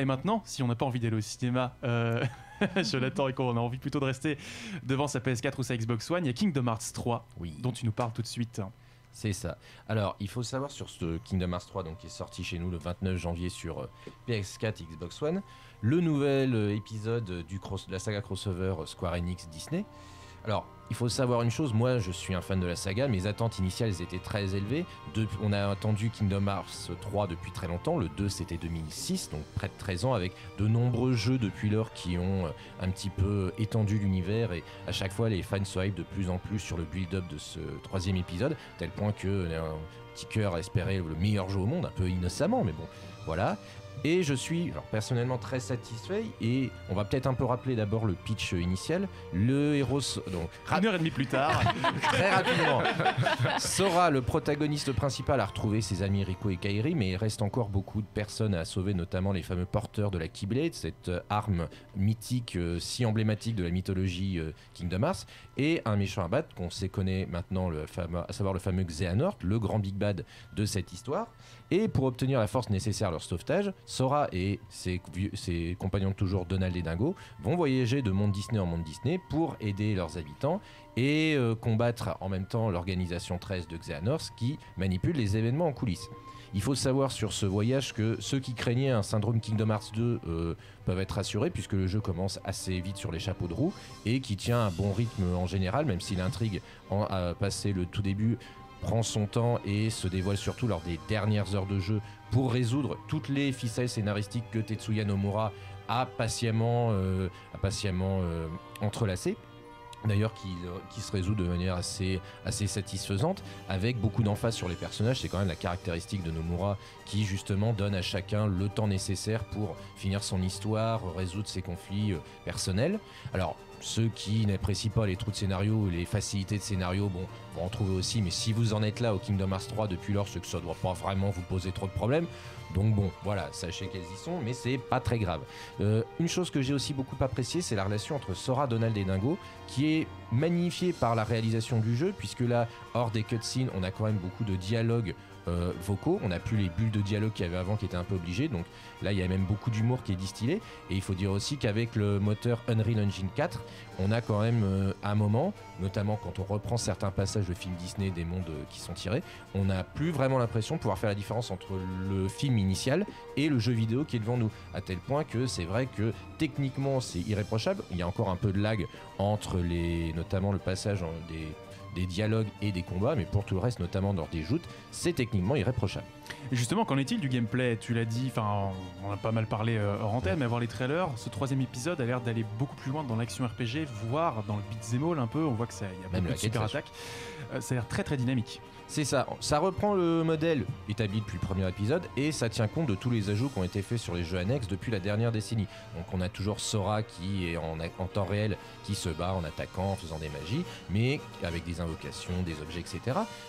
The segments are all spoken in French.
Et maintenant, si on n'a pas envie d'aller au cinéma, euh, Jonathan et qu'on a envie plutôt de rester devant sa PS4 ou sa Xbox One, il y a Kingdom Hearts 3, Oui. dont tu nous parles tout de suite. C'est ça. Alors, il faut savoir sur ce Kingdom Hearts 3, donc, qui est sorti chez nous le 29 janvier sur euh, PS4 et Xbox One, le nouvel euh, épisode du cross- de la saga crossover euh, Square Enix Disney. Alors, il faut savoir une chose, moi je suis un fan de la saga, mes attentes initiales étaient très élevées. On a attendu Kingdom Hearts 3 depuis très longtemps, le 2 c'était 2006, donc près de 13 ans, avec de nombreux jeux depuis lors qui ont euh, un petit peu étendu l'univers et à chaque fois les fans se hype de plus en plus sur le build-up de ce troisième épisode, tel point que euh, un petit cœur espérait le meilleur jeu au monde, un peu innocemment, mais bon, voilà. Et je suis alors, personnellement très satisfait et on va peut-être un peu rappeler d'abord le pitch initial. Le héros, donc Une heure et demie plus tard, très rapidement, Sora, le protagoniste principal, a retrouvé ses amis Rico et Kairi, mais il reste encore beaucoup de personnes à sauver, notamment les fameux porteurs de la Keyblade, cette euh, arme mythique euh, si emblématique de la mythologie euh, Kingdom Hearts, et un méchant à battre qu'on sait connaît maintenant, le fameux, à savoir le fameux Xehanort, le grand Big Bad de cette histoire. Et pour obtenir la force nécessaire à leur sauvetage, Sora et ses, compagnons toujours, Donald et Dingo, vont voyager de monde Disney en monde Disney pour aider leurs habitants et euh, combattre en même temps l'organisation 13 de Xehanort qui manipule les événements en coulisses. Il faut savoir sur ce voyage que ceux qui craignaient un syndrome Kingdom Hearts 2 euh, peuvent être rassurés puisque le jeu commence assez vite sur les chapeaux de roue et qui tient un bon rythme en général, même si l'intrigue a passé le tout début prend son temps et se dévoile surtout lors des dernières heures de jeu pour résoudre toutes les ficelles scénaristiques que Tetsuya Nomura a patiemment, euh, euh, entrelacées. D'ailleurs, qui, euh, se résout de manière assez, assez satisfaisante, avec beaucoup d'emphase sur les personnages. C'est quand même la caractéristique de Nomura qui, justement, donne à chacun le temps nécessaire pour finir son histoire, résoudre ses conflits personnels. Alors, ceux qui n'apprécient pas les trous de scénario les facilités de scénario, bon, vont en trouver aussi, mais si vous en êtes là au Kingdom Hearts 3 depuis lors, c'est que ça doit pas vraiment vous poser trop de problèmes. Donc bon, voilà, sachez qu'elles y sont, mais c'est pas très grave. Euh, une chose que j'ai aussi beaucoup appréciée, c'est la relation entre Sora, Donald et Dingo, qui est magnifiée par la réalisation du jeu, puisque là, hors des cutscenes, on a quand même beaucoup de dialogues euh, vocaux. On n'a plus les bulles de dialogue qu'il y avait avant qui étaient un peu obligées. Donc là, il y a même beaucoup d'humour qui est distillé. Et il faut dire aussi qu'avec le moteur Unreal Engine 4, on a quand même euh, un moment, notamment quand on reprend certains passages de films Disney des mondes euh, qui sont tirés, on n'a plus vraiment l'impression de pouvoir faire la différence entre le film initial et le jeu vidéo qui est devant nous. À tel point que c'est vrai que techniquement c'est irréprochable. Il y a encore un peu de lag entre les, notamment le passage des des dialogues et des combats, mais pour tout le reste, notamment lors des joutes, c'est techniquement irréprochable. Et justement, qu'en est-il du gameplay? Tu l'as dit, enfin, on a pas mal parlé euh, hors antenne, mais voir les trailers, ce troisième épisode a l'air d'aller beaucoup plus loin dans l'action RPG, voire dans le beat'em all un peu. On voit que ça, y a Même de super quête, attaques. Euh, ça a l'air très très dynamique. C'est ça, ça reprend le modèle établi depuis le premier épisode et ça tient compte de tous les ajouts qui ont été faits sur les jeux annexes depuis la dernière décennie. Donc on a toujours Sora qui est en, en temps réel, qui se bat en attaquant, en faisant des magies, mais avec des invocations, des objets, etc.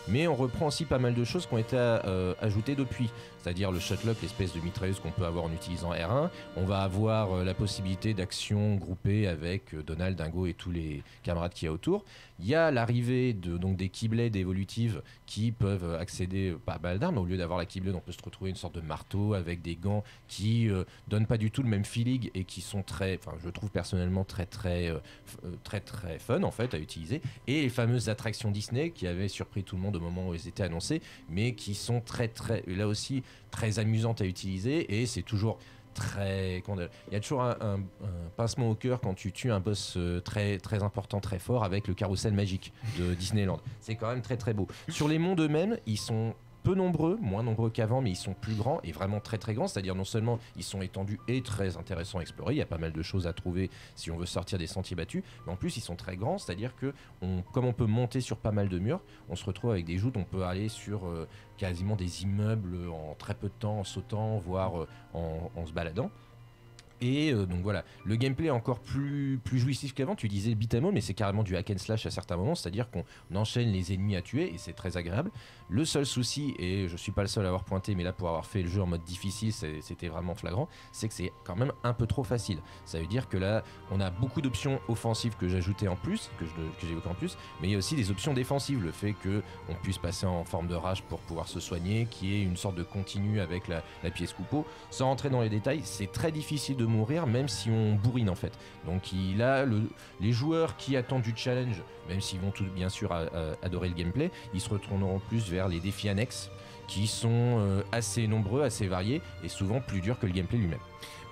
Mais on reprend aussi pas mal de choses qui ont été euh, ajoutées depuis, c'est-à-dire le shotlock, l'espèce de mitrailleuse qu'on peut avoir en utilisant R1. On va avoir euh, la possibilité d'action groupée avec euh, Donald, Dingo et tous les camarades qu'il y a autour. Il y a l'arrivée de, donc des keyblades évolutives qui peuvent accéder pas mal d'armes. Au lieu d'avoir la keyblade, on peut se retrouver une sorte de marteau avec des gants qui euh, donnent pas du tout le même feeling et qui sont très, enfin, je trouve personnellement très très euh, euh, très très fun en fait à utiliser. Et les fameuses attractions Disney qui avaient surpris tout le monde au moment où elles étaient annoncées, mais qui sont très très là aussi très amusantes à utiliser et c'est toujours très il y a toujours un, un- un pincement au cœur quand tu tues un boss euh, très très important très fort avec le carrousel magique de Disneyland. C'est quand même très très beau. Sur les mondes eux-mêmes ils sont peu nombreux, moins nombreux qu'avant, mais ils sont plus grands et vraiment très très grands. C'est-à-dire non seulement ils sont étendus et très intéressants à explorer, il y a pas mal de choses à trouver si on veut sortir des sentiers battus, mais en plus ils sont très grands, c'est-à-dire que comme on peut monter sur pas mal de murs, on se retrouve avec des joutes, on peut aller sur euh, quasiment des immeubles en très peu de temps, en sautant, voire euh, en se baladant. Et euh, donc voilà, le gameplay est encore plus, plus jouissif qu'avant. Tu disais beat'em all, mais c'est carrément du hack and slash à certains moments, c'est-à-dire qu'on enchaîne les ennemis à tuer et c'est très agréable. Le seul souci, et je suis pas le seul à avoir pointé, mais là pour avoir fait le jeu en mode difficile, c'était vraiment flagrant, c'est que c'est quand même un peu trop facile. Ça veut dire que là, on a beaucoup d'options offensives que j'ajoutais en plus, que j'évoquais en plus, mais il y a aussi des options défensives. Le fait que on puisse passer en forme de rage pour pouvoir se soigner, qui est une sorte de continu avec la, la pièce coupeau. Sans rentrer dans les détails, c'est très difficile de mourir, même si on bourrine en fait. Donc il a le, les joueurs qui attendent du challenge, même s'ils vont tout bien sûr à- à- adorer le gameplay, ils se retourneront plus vers les défis annexes qui sont euh, assez nombreux, assez variés et souvent plus durs que le gameplay lui-même.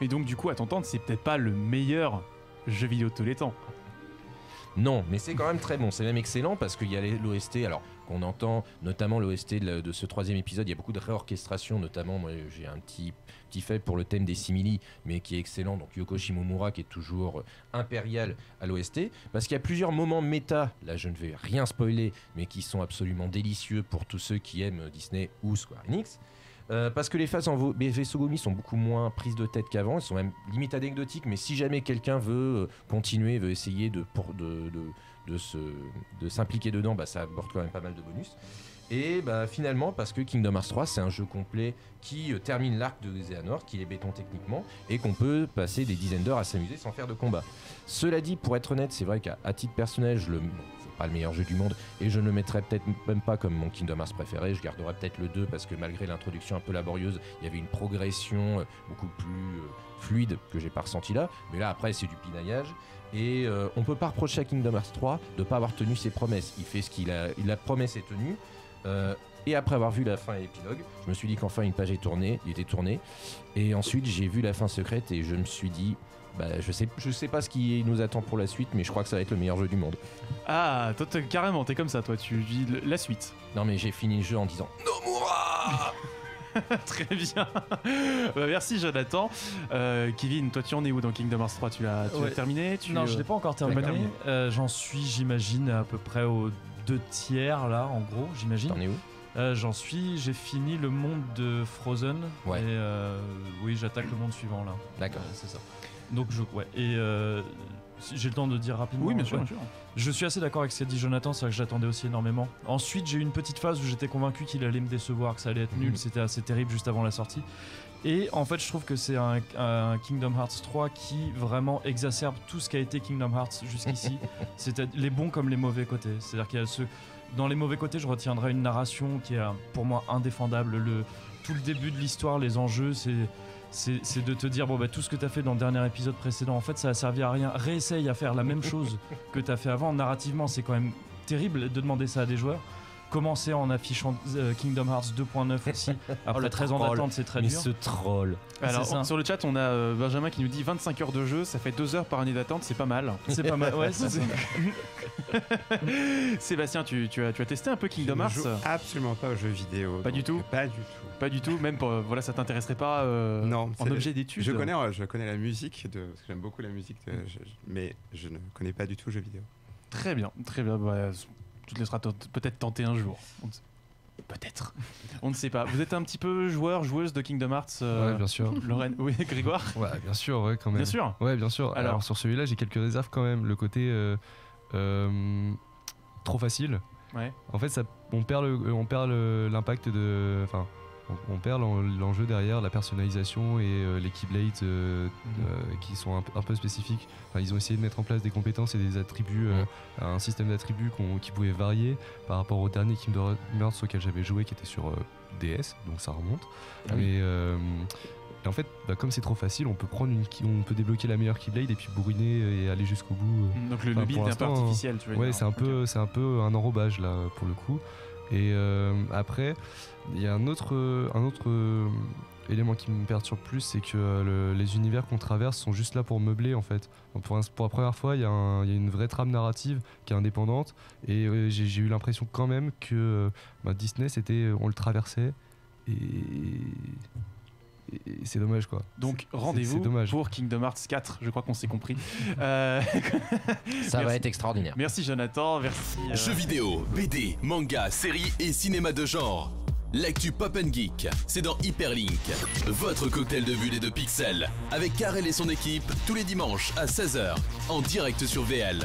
Mais donc, du coup, à t'entendre, c'est peut-être pas le meilleur jeu vidéo de tous les temps. Non, mais c'est quand même très bon, c'est même excellent parce qu'il y a l'OST, alors qu'on entend notamment l'OST de, ce troisième épisode, il y a beaucoup de réorchestration, notamment moi j'ai un petit, fait pour le thème des simili, mais qui est excellent, donc Yoko Shimomura qui est toujours euh, impérial à l'OST, parce qu'il y a plusieurs moments méta, là je ne vais rien spoiler, mais qui sont absolument délicieux pour tous ceux qui aiment Disney ou Square Enix. Euh, parce que les phases en Vesogumi sont beaucoup moins prises de tête qu'avant, elles sont même limite anecdotiques, mais si jamais quelqu'un veut euh, continuer, veut essayer de, de, s'impliquer dedans, bah, ça apporte quand même pas mal de bonus. Et bah, finalement, parce que Kingdom Hearts 3, c'est un jeu complet qui euh, termine l'arc de Xehanort, qui est béton techniquement, et qu'on peut passer des dizaines d'heures à s'amuser sans faire de combat. Cela dit, pour être honnête, c'est vrai qu'à titre personnel, je le, le meilleur jeu du monde, et je ne le mettrais peut-être même pas comme mon Kingdom Hearts préféré. Je garderais peut-être le 2 parce que malgré l'introduction un peu laborieuse, il y avait une progression euh, beaucoup plus euh, fluide que j'ai pas ressenti là. Mais là, après, c'est du pinaillage. Et euh, on peut pas reprocher à Kingdom Hearts 3 de pas avoir tenu ses promesses. Il fait ce qu'il a. La promesse est tenue. Euh, et après avoir vu la fin et l'épilogue, je me suis dit qu'enfin une page est tournée, il était tourné. Et ensuite, j'ai vu la fin secrète et je me suis dit, bah, je sais, je sais pas ce qui nous attend pour la suite, mais je crois que ça va être le meilleur jeu du monde. Ah, toi, t'es- carrément, t'es comme ça, toi, tu dis le- la suite. Non, mais j'ai fini le jeu en disant Nomura Très bien. Bah, merci, Jonathan. Euh, Kevin, toi, tu en es où dans Kingdom Hearts 3 Tu l'as tu l'as Ouais. terminé? Tu, Non, je euh, l'ai pas encore terminé. terminé? Euh, J'en suis, j'imagine, à peu près aux deux tiers là, en gros, j'imagine. T'en es où Euh, J'en suis, j'ai fini le monde de Frozen. Ouais. Et euh, oui, j'attaque le monde suivant là. D'accord. C'est ça. Donc je, ouais. Et euh, j'ai le temps de dire rapidement. Oui, bien sûr, ouais. bien sûr. Je suis assez d'accord avec ce qu'a dit Jonathan, c'est vrai que j'attendais aussi énormément. Ensuite, j'ai eu une petite phase où j'étais convaincu qu'il allait me décevoir, que ça allait être nul, Mhm. c'était assez terrible juste avant la sortie. Et en fait, je trouve que c'est un, un Kingdom Hearts 3 qui vraiment exacerbe tout ce qu'a été Kingdom Hearts jusqu'ici. C'était les bons comme les mauvais côtés. C'est-à-dire qu'il y a ce dans les mauvais côtés, je retiendrai une narration qui est euh, pour moi indéfendable. Le, tout le début de l'histoire, les enjeux, c'est c'est de te dire bon bah tout ce que tu as fait dans le dernier épisode précédent en fait ça a servi à rien. Réessaye à faire la même chose que tu as fait avant. Narrativement c'est quand même terrible de demander ça à des joueurs commencer en affichant euh, Kingdom Hearts 2.9 aussi après le 13 ans d'attente c'est très Mais dur ce troll Alors, sur le chat, on a euh, Benjamin qui nous dit 25 heures de jeu, ça fait 2 heures par année d'attente, c'est pas mal. c'est pas mal ouais c'est ça Sébastien, tu, tu as, tu as testé un peu Kingdom Je ne Hearts joue absolument pas aux jeux vidéo. Pas du tout Pas du tout. Pas du tout, même pour, euh, voilà, ça t'intéresserait pas euh, Non, en c'est- objet d'étude Je connais, je connais la musique, de, parce que j'aime beaucoup la musique, de- je- je- mais je ne connais pas du tout jeux vidéo. Très bien, très bien. Bah, tu te laisseras peut-être tenter un jour. Peut-être. On ne sait pas. Vous êtes un petit peu joueur, joueuse de Kingdom Hearts euh, Ouais, bien sûr. Lorraine Oui, Grégoire Ouais, bien sûr, ouais, quand même. Bien sûr. Ouais, bien sûr. Alors Alors, sur celui-là, j'ai quelques réserves quand même. Le côté euh, euh, trop facile. Ouais. En fait, ça, on perd l'impact de. Enfin, on, on perd l'en- l'enjeu derrière, la personnalisation et euh, les keyblades euh, euh, qui sont un, peu- un peu spécifiques. Enfin, ils ont essayé de mettre en place des compétences et des attributs, un système d'attributs qui pouvait varier par rapport au dernier Kingdom Hearts auquel j'avais joué, qui était sur DS, donc ça remonte. Ah oui. Mais et en fait, bah, comme c'est trop facile, on peut prendre une, key- on peut débloquer la meilleure keyblade et puis bourriner et aller jusqu'au bout. Donc le, Enfin, build est un peu artificiel, tu veux Ouais, dire. c'est un peu, c'est un peu un enrobage là pour le coup. Et euh, après, il y a un autre, euh, un autre euh, élément qui me perturbe plus, c'est que le- les univers qu'on traverse sont juste là pour meubler en fait. Pour, la première fois, il y, a une vraie trame narrative qui est indépendante. Et j'ai eu l'impression quand même que bah, Disney, c'était, on le traversait et, et c'est dommage quoi. Donc rendez-vous pour Kingdom Hearts 4, je crois qu'on s'est compris. Euh, Ça va Merci. être extraordinaire. merci Jonathan, merci. euh, Jeux vidéo, BD, manga, séries et cinéma de genre. L'actu Pop and Geek, c'est dans Hyperlink, votre cocktail de bulles et de pixels, avec Karel et son équipe, tous les dimanches à 16h, en direct sur VL.